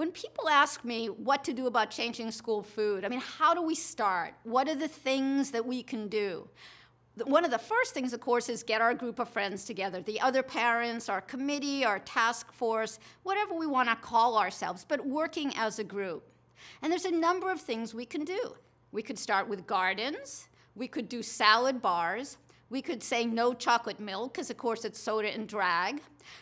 When people ask me what to do about changing school food, I mean, how do we start? What are the things that we can do? One of the first things, of course, is get our group of friends together the other parents, our committee, our task force, whatever we want to call ourselves, but working as a group. And there's a number of things we can do. We could start with gardens, we could do salad bars, we could say no chocolate milk, because of course it's soda and drag.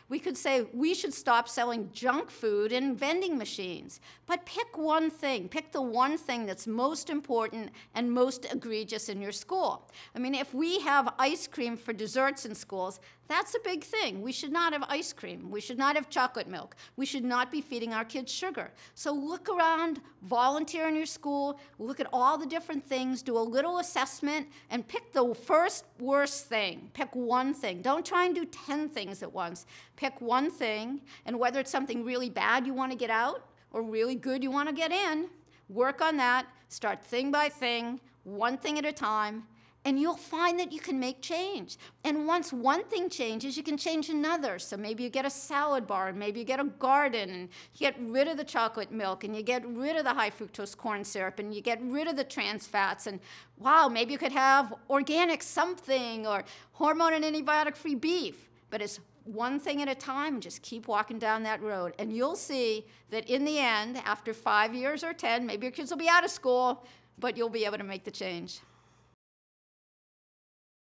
We could say we should stop selling junk food in vending machines. But pick one thing. Pick the one thing that's most important and most egregious in your school. I mean, if we have ice cream for desserts in schools, that's a big thing. We should not have ice cream. We should not have chocolate milk. We should not be feeding our kids sugar. So look around, volunteer in your school, look at all the different things, do a little assessment, and pick the first worst thing. Pick one thing. Don't try and do 10 things at once. Pick one thing, and whether it's something really bad you want to get out or really good you want to get in, work on that. Start thing by thing, one thing at a time, and you'll find that you can make change. And once one thing changes, you can change another. So maybe you get a salad bar, and maybe you get a garden, and you get rid of the chocolate milk, and you get rid of the high fructose corn syrup, and you get rid of the trans fats. And wow, maybe you could have organic something or hormone and antibiotic free beef. But it's one thing at a time and just keep walking down that road. And you'll see that in the end, after five years or 10, maybe your kids will be out of school, but you'll be able to make the change.